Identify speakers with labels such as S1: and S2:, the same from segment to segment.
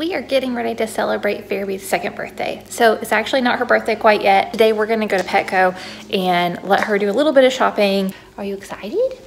S1: we are getting ready to celebrate Pharaby's second birthday. So it's actually not her birthday quite yet. Today we're gonna go to Petco and let her do a little bit of shopping. Are you excited?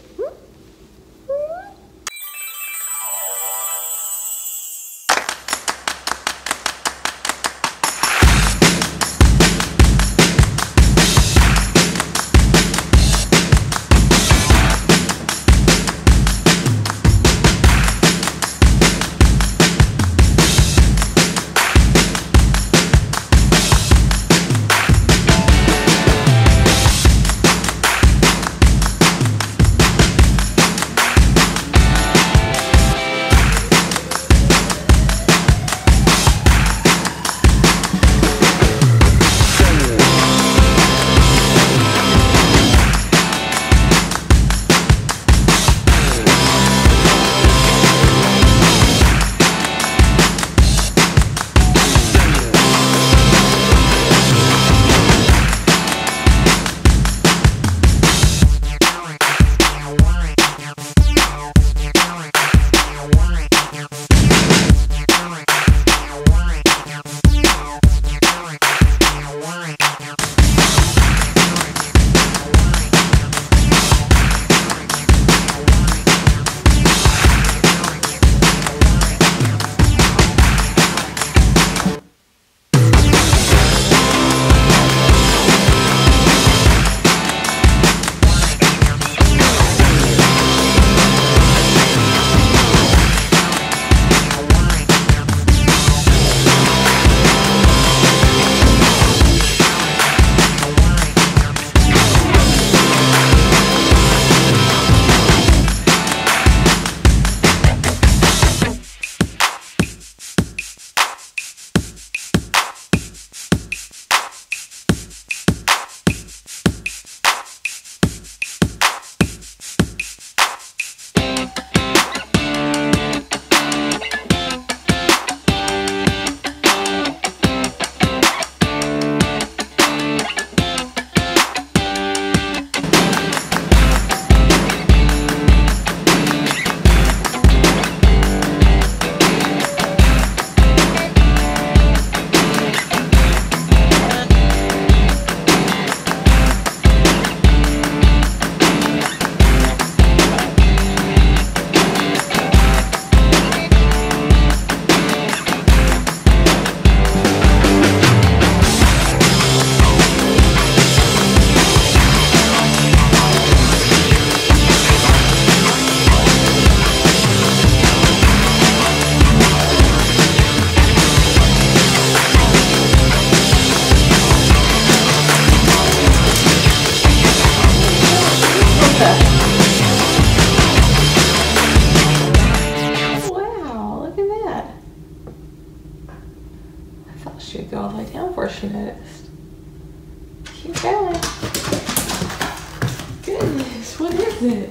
S1: Goodness, what is it?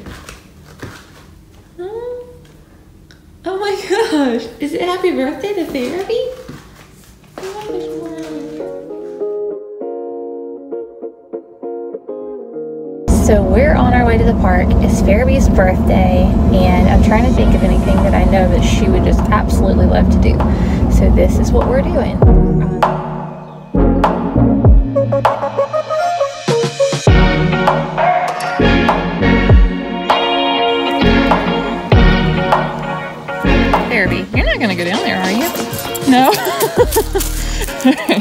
S1: Huh? Oh my gosh, is it happy birthday to gosh, So we're on our way to the park. It's Pharaby's birthday, and I'm trying to think of anything that I know that she would just absolutely love to do. So this is what we're doing. No?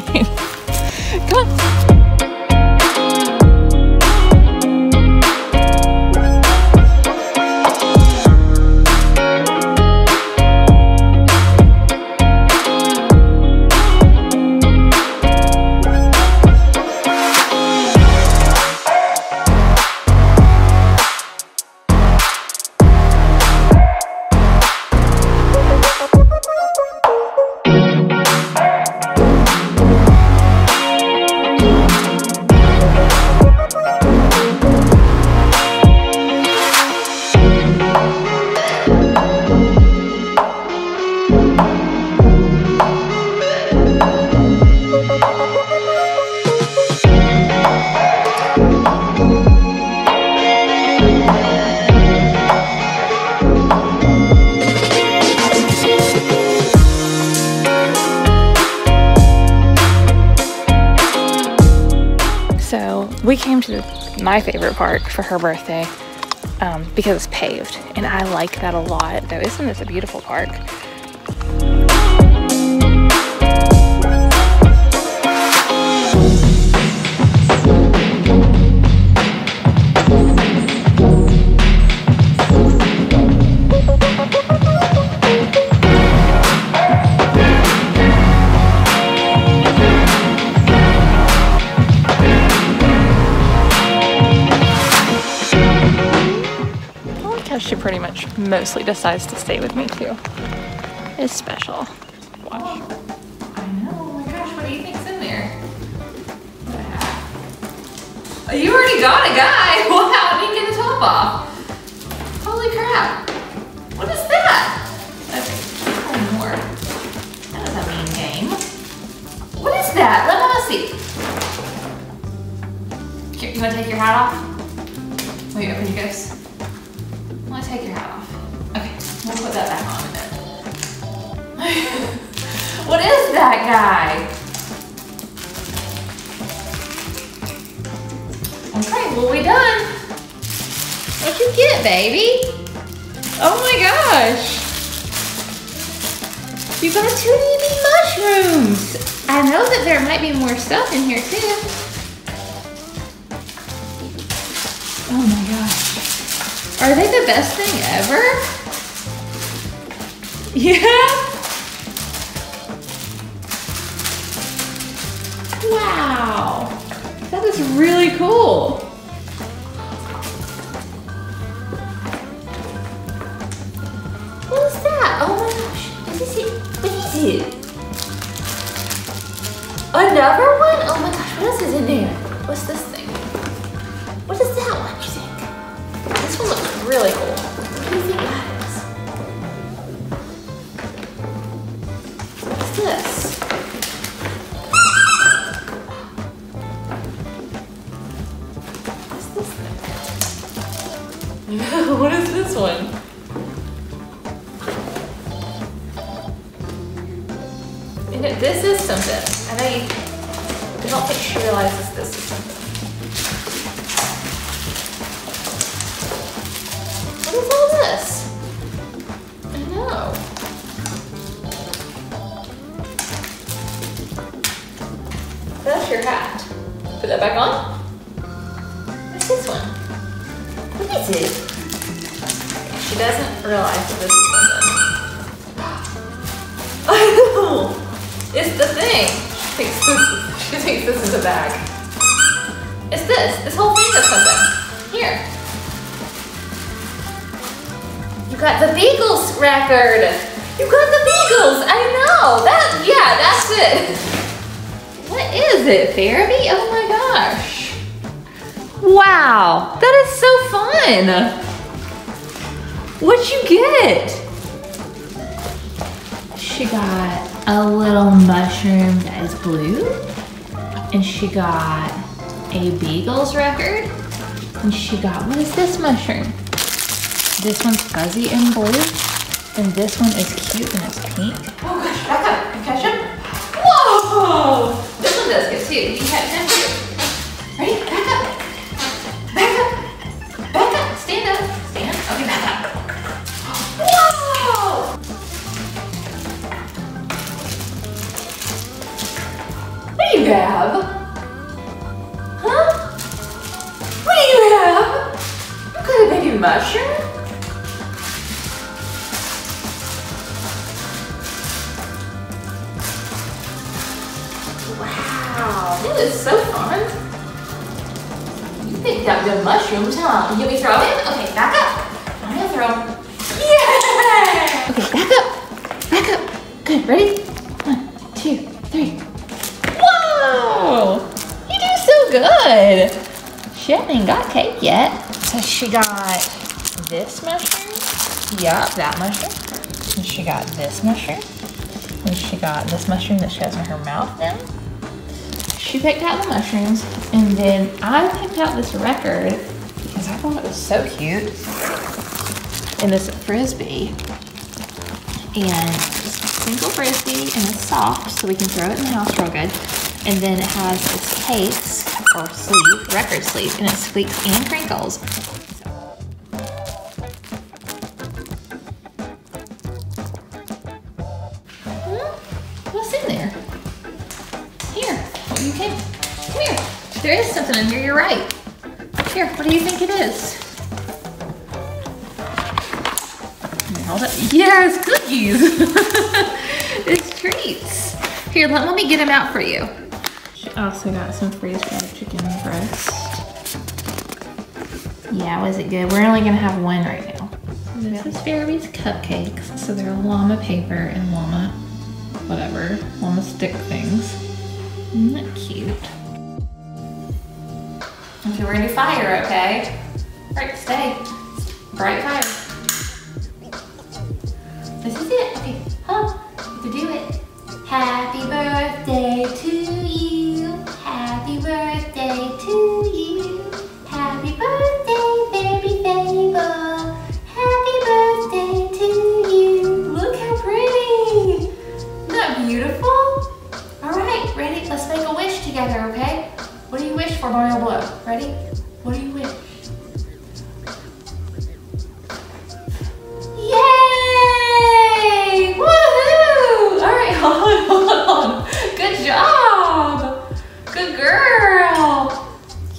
S1: we came to my favorite park for her birthday um, because it's paved, and I like that a lot. Though, isn't this a beautiful park? Pretty much mostly decides to stay with me too. It's special. Watch.
S2: I know. Oh my gosh, what do you think's in there? Oh, you already got a guy. Wow, I didn't get the top off. Holy crap. What is that? Okay, one more. That was a mean game. What is that? Let me see. Here, you want to take your hat off? Wait, open your ghost. Take your hat off? Okay, we'll put that back on in a minute. what is that guy? Okay, well we done. What'd you get, baby? Oh my gosh. You got two DB mushrooms. I know that there might be more stuff in here too. Are they the best thing ever? Yeah? Wow. That is really cool. What is that? Oh my gosh. Is this it? What is it? Another one? Oh my gosh, This is something. And I, don't think she realizes this is something. What is all this? I know. That's your hat. Put that back on. What's this one? What is it? She doesn't realize that this is something. Know. It's the thing. She thinks this, she thinks this is a bag. It's this. This whole thing is something. Here. You got the Beagles record. You got the Beagles. I know. That, yeah, that's it. What is it, Therapy? Oh my gosh. Wow, that is so fun. What'd you get? She got a little mushroom that is blue. And she got a Beagles record. And she got, what is this mushroom? This one's fuzzy and blue. And this one is cute and it's pink. Is so fun. You picked up good mushrooms, huh? You want me throw them? Okay, back up. I'm gonna throw. Yeah! Okay, back up. Back up. Good, ready? One, two, three. Whoa! You do so good. She hasn't got cake yet. So she got this mushroom. Yup, that mushroom. And she got this mushroom. And she got this mushroom that she has in her mouth now. She picked out the mushrooms, and then I picked out this record because I thought it was so cute. And this frisbee. And it's a single frisbee, and it's soft, so we can throw it in the house real good. And then it has this case or sleeve, record sleeve, and it squeaks and crinkles. Here. There is something in here. You're right. Here, what do you think it is? Hold it. Yes, cookies. it's treats. Here, let, let me get them out for you. She also got some freeze-dried chicken breast. Yeah, was it good? We're only gonna have one right now. This is Pharaby's cupcakes. So they're llama paper and llama, whatever, llama stick things. Isn't that cute? Okay, we're gonna do fire, okay? Right, stay. Bright fire. This is it. Okay, huh? You have to do it. Happy birthday to you. Happy birthday to you. Mario? Ready? What do you wish? Yay! Woohoo! All right. Good job. Good girl.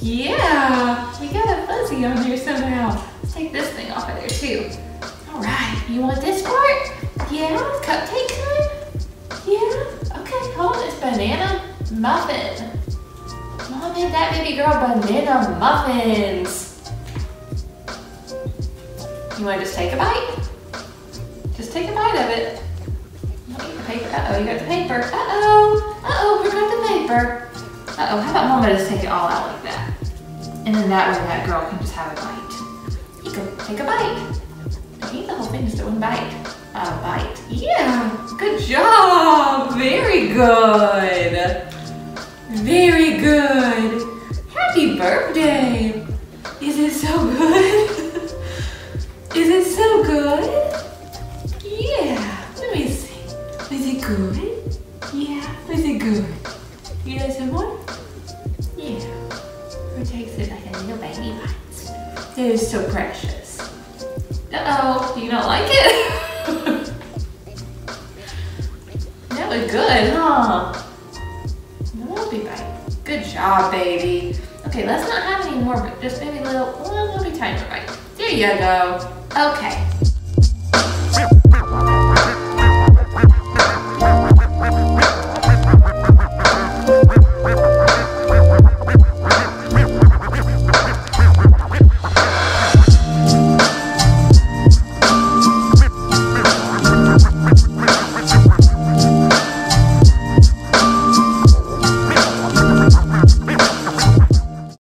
S2: Yeah, we got a fuzzy on there somehow. Let's take this thing off of there too. All right, you want this part? Yeah, cupcake time? Yeah, okay, hold banana muffin. Made that baby girl banana muffins. You want to just take a bite? Just take a bite of it. Uh-oh, you got the paper. Uh-oh. Uh-oh, we got the paper. Uh-oh, how about Mama just take it all out like that? And then that way that girl can just have a bite. You go, take a bite. Don't eat the whole thing, just one bite. A bite. Yeah, good job. Very good. Very good. Happy birthday. Is it so good? Is it so good? Yeah. Let me see. Is it good? Yeah. Is it good? You know some more? Yeah. Who takes it like a little baby bites? It is so precious. Uh-oh. Do you not like it? that was good, huh? Good job, baby. Okay, let's not have any more, but just maybe a little, a little bit tiny bite. There you go. Okay,